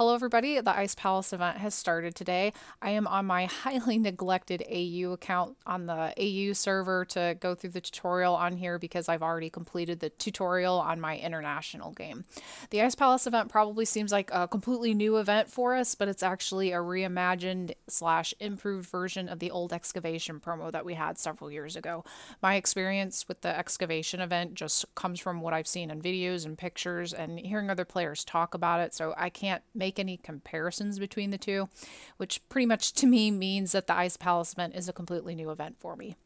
Hello everybody, the Ice Palace event has started today. I am on my highly neglected AU account on the AU server to go through the tutorial on here because I've already completed the tutorial on my international game. The Ice Palace event probably seems like a completely new event for us, but it's actually a reimagined slash improved version of the old excavation promo that we had several years ago. My experience with the excavation event just comes from what I've seen in videos and pictures and hearing other players talk about it, so I can't make any comparisons between the two, which pretty much to me means that the Ice Palace event is a completely new event for me.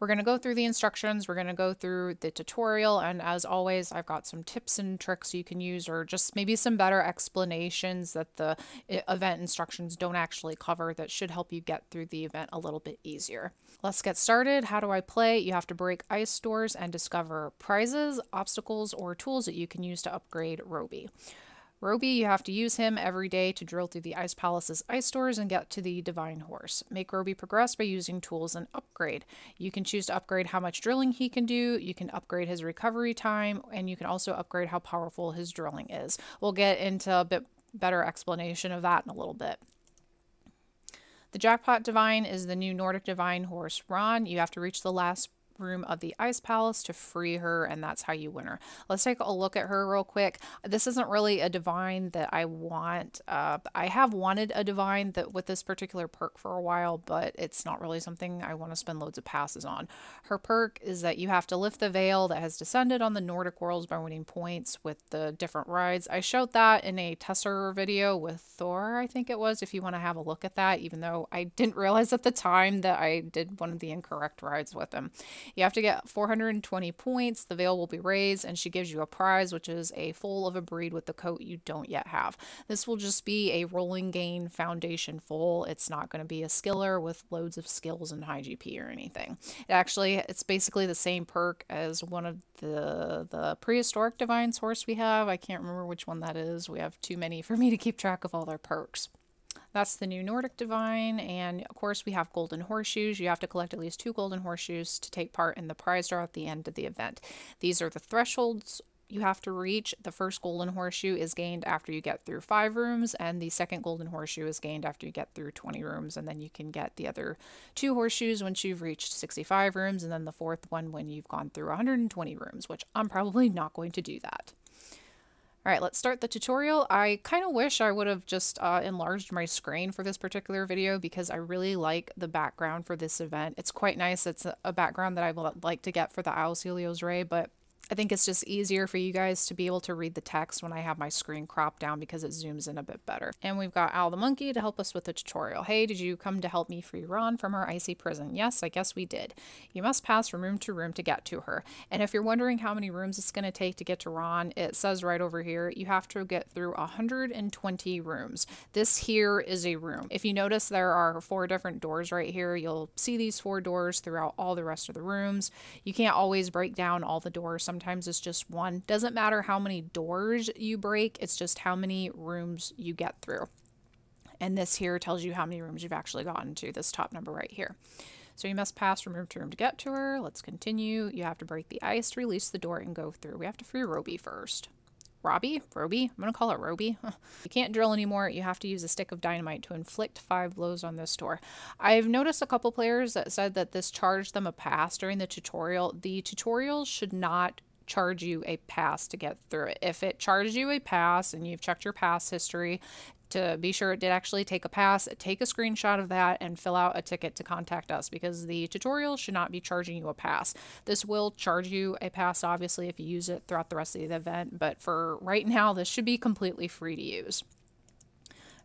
We're going to go through the instructions, we're going to go through the tutorial, and as always, I've got some tips and tricks you can use, or just maybe some better explanations that the eh, event instructions don't actually cover that should help you get through the event a little bit easier. Let's get started. How do I play? You have to break ice doors and discover prizes, obstacles, or tools that you can use to upgrade Roby. Roby, you have to use him every day to drill through the Ice Palace's ice doors and get to the Divine Horse. Make Roby progress by using tools and upgrade. You can choose to upgrade how much drilling he can do, you can upgrade his recovery time, and you can also upgrade how powerful his drilling is. We'll get into a bit better explanation of that in a little bit. The Jackpot Divine is the new Nordic Divine horse Ran. You have to reach the last room of the ice palace to free her and that's how you win her. Let's take a look at her real quick. This isn't really a divine that i want uh, i have wanted a divine that with this particular perk for a while but it's not really something i want to spend loads of passes on. Her perk is that you have to lift the veil that has descended on the nordic worlds by winning points with the different rides. I showed that in a tesser video with thor i think it was if you want to have a look at that even though i didn't realize at the time that i did one of the incorrect rides with him you have to get 420 points, the veil will be raised, and she gives you a prize, which is a full of a breed with the coat you don't yet have. This will just be a rolling gain foundation full. It's not going to be a skiller with loads of skills and high GP or anything. It actually, it's basically the same perk as one of the, the prehistoric divine source we have. I can't remember which one that is. We have too many for me to keep track of all their perks. That's the new Nordic Divine, and of course we have golden horseshoes. You have to collect at least two golden horseshoes to take part in the prize draw at the end of the event. These are the thresholds you have to reach. The first golden horseshoe is gained after you get through five rooms, and the second golden horseshoe is gained after you get through 20 rooms, and then you can get the other two horseshoes once you've reached 65 rooms, and then the fourth one when you've gone through 120 rooms, which I'm probably not going to do that. All right, let's start the tutorial. I kind of wish I would have just uh, enlarged my screen for this particular video because I really like the background for this event. It's quite nice. It's a background that I would like to get for the Isles Helios Ray, but I think it's just easier for you guys to be able to read the text when I have my screen cropped down because it zooms in a bit better. And we've got Al the Monkey to help us with the tutorial. Hey, did you come to help me free Ran from her icy prison? Yes, I guess we did. You must pass from room to room to get to her. And if you're wondering how many rooms it's going to take to get to Ran, it says right over here, you have to get through 120 rooms. This here is a room. If you notice there are four different doors right here, you'll see these four doors throughout all the rest of the rooms. You can't always break down all the doors sometimes it's just one. Doesn't matter how many doors you break, it's just how many rooms you get through. And this here tells you how many rooms you've actually gotten to, this top number right here. So you must pass from room to room to get to her. Let's continue. You have to break the ice to release the door and go through. We have to free Roby first. Robbie? Roby? I'm going to call it Roby. you can't drill anymore. You have to use a stick of dynamite to inflict five blows on this door. I've noticed a couple players that said that this charged them a pass during the tutorial. The tutorial should not charge you a pass to get through it. If it charges you a pass and you've checked your pass history to be sure it did actually take a pass, take a screenshot of that and fill out a ticket to contact us because the tutorial should not be charging you a pass. This will charge you a pass obviously if you use it throughout the rest of the event, but for right now this should be completely free to use.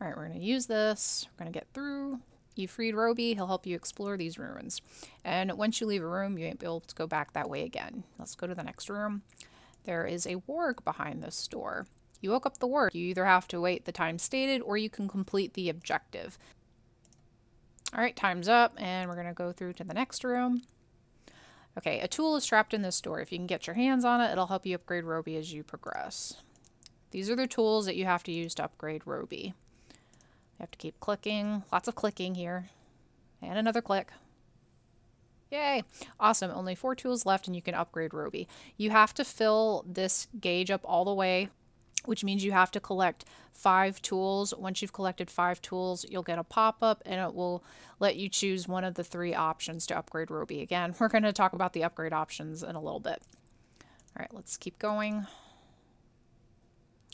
All right, we're going to use this. We're going to get through you freed Roby, he'll help you explore these ruins. And once you leave a room, you won't be able to go back that way again. Let's go to the next room. There is a warg behind this door. You woke up the warg. You either have to wait the time stated or you can complete the objective. Alright, time's up, and we're going to go through to the next room. Okay, a tool is trapped in this door. If you can get your hands on it, it'll help you upgrade Roby as you progress. These are the tools that you have to use to upgrade Roby. You have to keep clicking. Lots of clicking here. And another click. Yay! Awesome. Only four tools left and you can upgrade Roby. You have to fill this gauge up all the way which means you have to collect five tools. Once you've collected five tools, you'll get a pop-up and it will let you choose one of the three options to upgrade Roby. Again, we're going to talk about the upgrade options in a little bit. All right, let's keep going.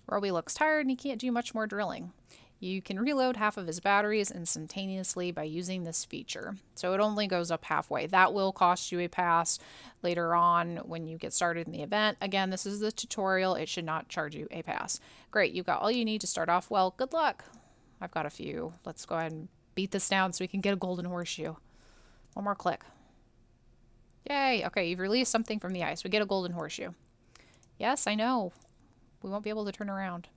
Roby looks tired and he can't do much more drilling. You can reload half of his batteries instantaneously by using this feature. So it only goes up halfway. That will cost you a pass later on when you get started in the event. Again, this is the tutorial. It should not charge you a pass. Great, you've got all you need to start off well. Good luck. I've got a few. Let's go ahead and beat this down so we can get a golden horseshoe. One more click. Yay. Okay, you've released something from the ice. We get a golden horseshoe. Yes, I know. We won't be able to turn around.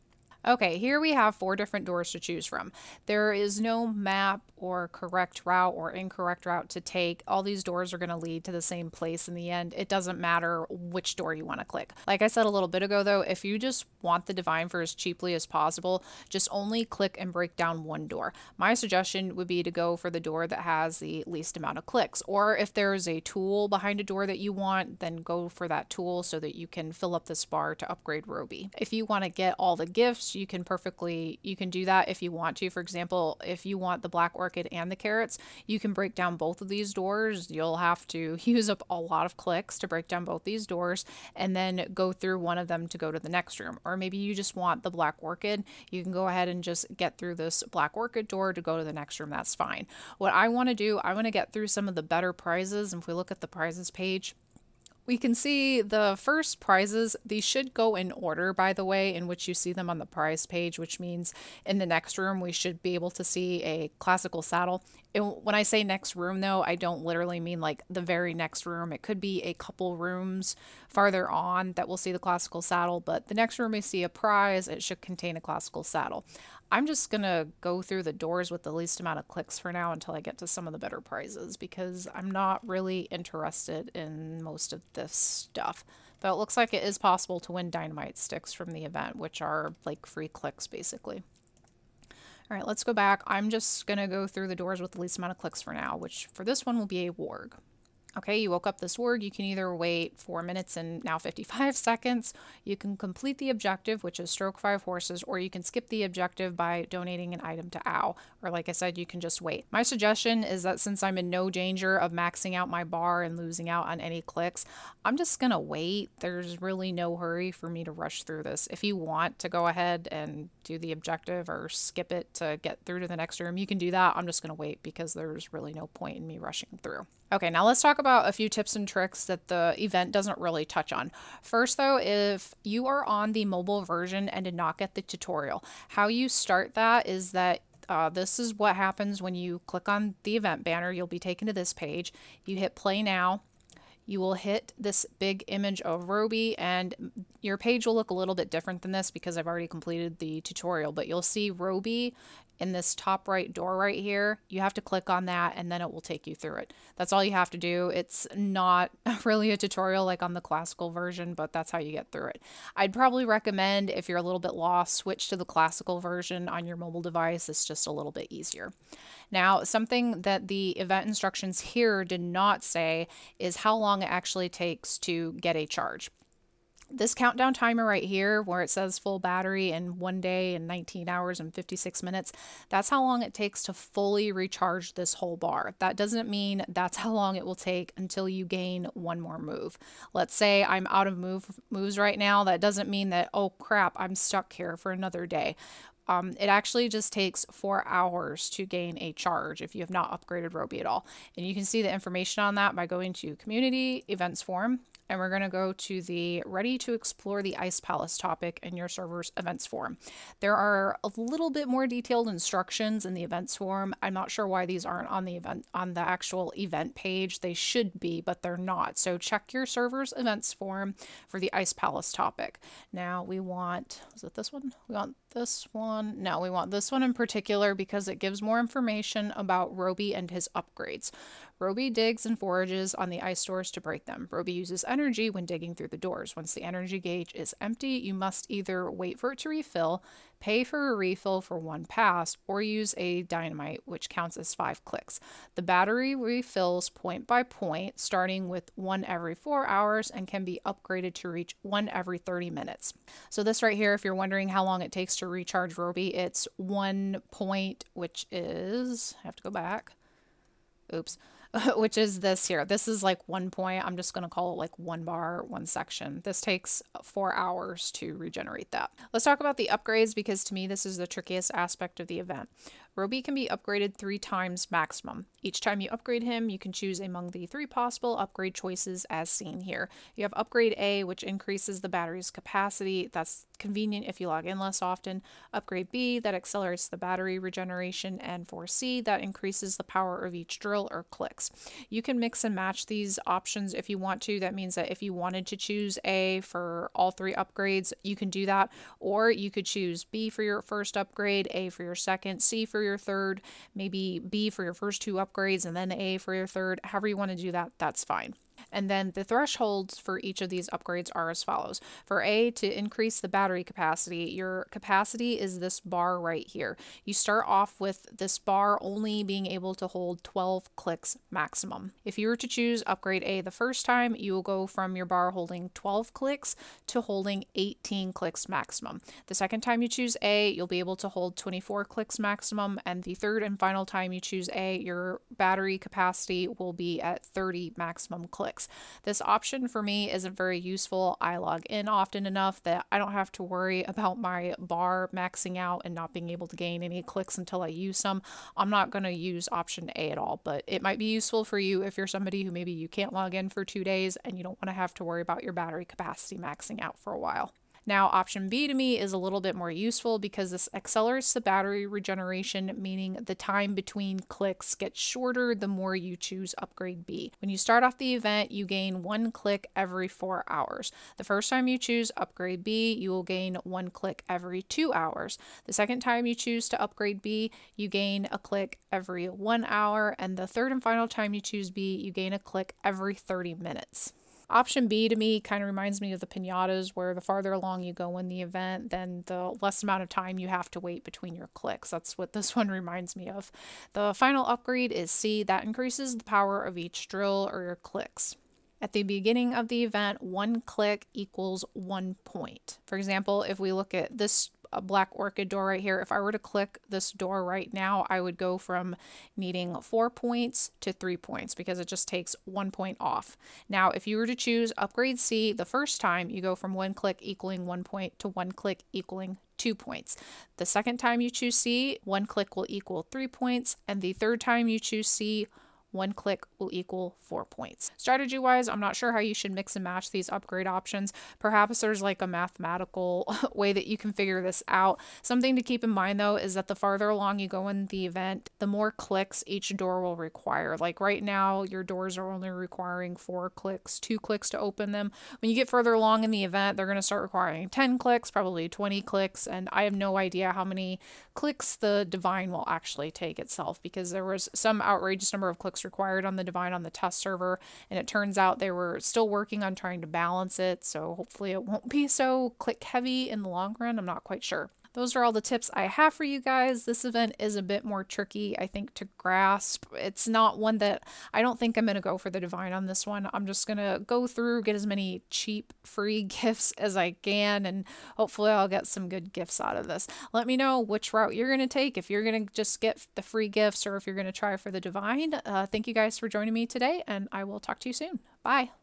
Okay, here we have four different doors to choose from. There is no map or correct route or incorrect route to take. All these doors are going to lead to the same place in the end. It doesn't matter which door you want to click. Like I said a little bit ago though, if you just want the Divine for as cheaply as possible, just only click and break down one door. My suggestion would be to go for the door that has the least amount of clicks. Or if there's a tool behind a door that you want, then go for that tool so that you can fill up this bar to upgrade Roby. If you want to get all the gifts, you can perfectly, you can do that if you want to. For example, if you want the black orchid and the carrots, you can break down both of these doors. You'll have to use up a lot of clicks to break down both these doors and then go through one of them to go to the next room. Or maybe you just want the black orchid. You can go ahead and just get through this black orchid door to go to the next room. That's fine. What I want to do, I want to get through some of the better prizes. And if we look at the prizes page, we can see the first prizes. These should go in order, by the way, in which you see them on the prize page, which means in the next room we should be able to see a classical saddle. And when I say next room, though, I don't literally mean like the very next room. It could be a couple rooms farther on that we'll see the classical saddle, but the next room we see a prize, it should contain a classical saddle. I'm just going to go through the doors with the least amount of clicks for now until I get to some of the better prizes because I'm not really interested in most of this stuff. Though it looks like it is possible to win dynamite sticks from the event, which are like free clicks basically. All right, let's go back. I'm just going to go through the doors with the least amount of clicks for now, which for this one will be a warg. Okay, you woke up this warg. You can either wait four minutes and now 55 seconds. You can complete the objective, which is stroke five horses, or you can skip the objective by donating an item to OW. Or, like I said, you can just wait. My suggestion is that since I'm in no danger of maxing out my bar and losing out on any clicks, I'm just going to wait. There's really no hurry for me to rush through this. If you want to go ahead and do the objective or skip it to get through to the next room, you can do that. I'm just going to wait because there's really no point in me rushing through. Okay, now let's talk about a few tips and tricks that the event doesn't really touch on. First, though, if you are on the mobile version and did not get the tutorial, how you start that is that uh, this is what happens when you click on the event banner. You'll be taken to this page. You hit play now you will hit this big image of Roby and your page will look a little bit different than this because I've already completed the tutorial, but you'll see Roby in this top right door right here. You have to click on that and then it will take you through it. That's all you have to do. It's not really a tutorial like on the classical version, but that's how you get through it. I'd probably recommend if you're a little bit lost, switch to the classical version on your mobile device. It's just a little bit easier. Now, something that the event instructions here did not say is how long it actually takes to get a charge this countdown timer right here where it says full battery in one day and 19 hours and 56 minutes that's how long it takes to fully recharge this whole bar. That doesn't mean that's how long it will take until you gain one more move. Let's say i'm out of move moves right now. That doesn't mean that oh crap i'm stuck here for another day. Um, it actually just takes four hours to gain a charge if you have not upgraded Roby at all. And you can see the information on that by going to Community Events Forum and we're going to go to the Ready to Explore the Ice Palace topic in your server's events form. There are a little bit more detailed instructions in the events form. I'm not sure why these aren't on the event on the actual event page. They should be, but they're not. So check your server's events form for the Ice Palace topic. Now we want, is it this one? We want this one. No, we want this one in particular because it gives more information about Roby and his upgrades. Roby digs and forages on the ice doors to break them. Roby uses energy when digging through the doors. Once the energy gauge is empty, you must either wait for it to refill, pay for a refill for one pass, or use a dynamite, which counts as five clicks. The battery refills point by point, starting with one every four hours and can be upgraded to reach one every 30 minutes. So, this right here, if you're wondering how long it takes to recharge Roby, it's one point, which is, I have to go back. Oops. which is this here. This is like one point. I'm just going to call it like one bar, one section. This takes four hours to regenerate that. Let's talk about the upgrades because to me, this is the trickiest aspect of the event. Roby can be upgraded three times maximum. Each time you upgrade him, you can choose among the three possible upgrade choices as seen here. You have Upgrade A, which increases the battery's capacity. That's convenient if you log in less often. Upgrade B, that accelerates the battery regeneration. And for C, that increases the power of each drill or clicks. You can mix and match these options if you want to. That means that if you wanted to choose A for all three upgrades, you can do that. Or you could choose B for your first upgrade, A for your second, C for your third, maybe B for your first two upgrades, and then A for your third. However, you want to do that, that's fine. And then the thresholds for each of these upgrades are as follows. For A, to increase the battery capacity, your capacity is this bar right here. You start off with this bar only being able to hold 12 clicks maximum. If you were to choose upgrade A the first time, you will go from your bar holding 12 clicks to holding 18 clicks maximum. The second time you choose A, you'll be able to hold 24 clicks maximum. And the third and final time you choose A, your battery capacity will be at 30 maximum clicks clicks. This option for me isn't very useful. I log in often enough that I don't have to worry about my bar maxing out and not being able to gain any clicks until I use some. I'm not going to use option A at all, but it might be useful for you if you're somebody who maybe you can't log in for two days and you don't want to have to worry about your battery capacity maxing out for a while. Now, option B to me is a little bit more useful because this accelerates the battery regeneration, meaning the time between clicks gets shorter the more you choose upgrade B. When you start off the event, you gain one click every four hours. The first time you choose upgrade B, you will gain one click every two hours. The second time you choose to upgrade B, you gain a click every one hour. And the third and final time you choose B, you gain a click every 30 minutes. Option B to me kind of reminds me of the pinatas, where the farther along you go in the event, then the less amount of time you have to wait between your clicks. That's what this one reminds me of. The final upgrade is C, that increases the power of each drill or your clicks. At the beginning of the event, one click equals one point. For example, if we look at this a black orchid door right here. If I were to click this door right now, I would go from needing four points to three points because it just takes one point off. Now, if you were to choose upgrade C the first time, you go from one click equaling one point to one click equaling two points. The second time you choose C, one click will equal three points. And the third time you choose C, one click will equal four points. Strategy wise, I'm not sure how you should mix and match these upgrade options. Perhaps there's like a mathematical way that you can figure this out. Something to keep in mind though is that the farther along you go in the event, the more clicks each door will require. Like right now, your doors are only requiring four clicks, two clicks to open them. When you get further along in the event, they're going to start requiring 10 clicks, probably 20 clicks, and I have no idea how many clicks the divine will actually take itself because there was some outrageous number of clicks required on the Divine on the test server, and it turns out they were still working on trying to balance it, so hopefully it won't be so click heavy in the long run. I'm not quite sure those are all the tips I have for you guys. This event is a bit more tricky, I think, to grasp. It's not one that I don't think I'm going to go for the divine on this one. I'm just going to go through, get as many cheap free gifts as I can, and hopefully I'll get some good gifts out of this. Let me know which route you're going to take, if you're going to just get the free gifts or if you're going to try for the divine. Uh, thank you guys for joining me today, and I will talk to you soon. Bye.